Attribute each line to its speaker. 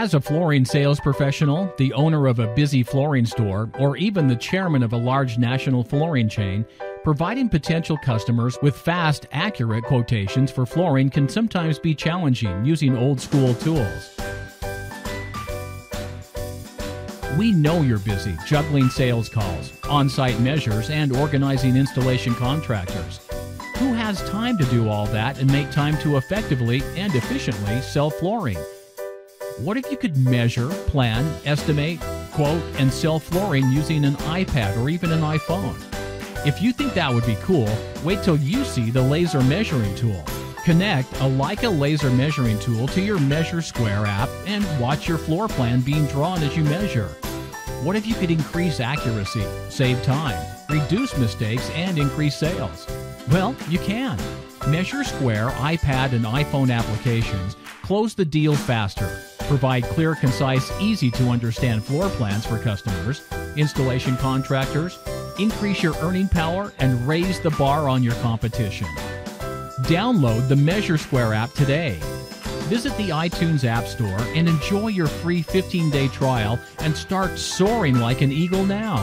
Speaker 1: As a flooring sales professional, the owner of a busy flooring store, or even the chairman of a large national flooring chain, providing potential customers with fast, accurate quotations for flooring can sometimes be challenging using old school tools. We know you're busy juggling sales calls, on site measures, and organizing installation contractors. Who has time to do all that and make time to effectively and efficiently sell flooring? What if you could measure, plan, estimate, quote, and sell flooring using an iPad or even an iPhone? If you think that would be cool, wait till you see the laser measuring tool. Connect a Leica laser measuring tool to your Measure Square app and watch your floor plan being drawn as you measure. What if you could increase accuracy, save time, reduce mistakes, and increase sales? Well, you can. Measure Square iPad and iPhone applications close the deal faster provide clear, concise, easy to understand floor plans for customers, installation contractors, increase your earning power, and raise the bar on your competition. Download the Measure Square app today. Visit the iTunes App Store and enjoy your free 15 day trial and start soaring like an eagle now.